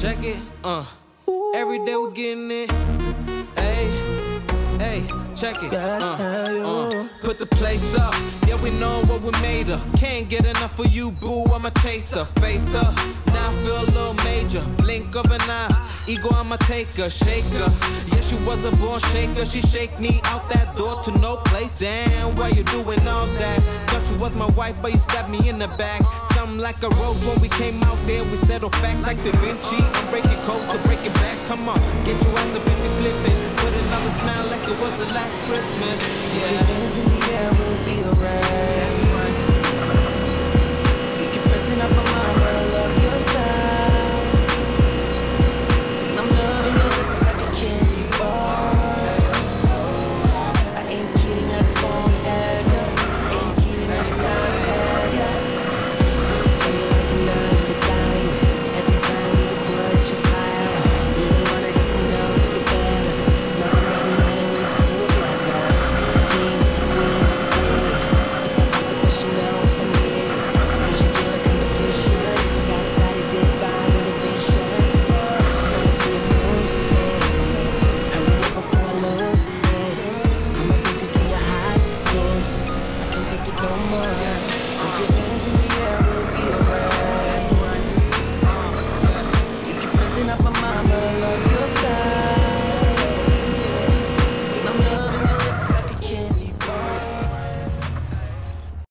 Check it, uh. Every day we're getting it. Hey, hey, check it. Uh, uh. Put the place up. Yeah, we know what we made of. Can't get enough of you, boo. I'm a chaser. Face up. Now I feel a little major. Blink of an eye. Ego, I'ma take her, shake her. Yeah, she was a born shaker. She shake me out that door to no place. Damn, why you doing all that? Thought you was my wife, but you stabbed me in the back. Something like a rose when we came out there. We settle facts like Da Vinci. I'm breaking codes, so breaking backs. Come on, get your ass up if you're slipping. Put another smile like it was the last Christmas. Yeah. Hands in the air, we'll be alright. No more. Put your hands we'll be alright. You keep messing up my mind.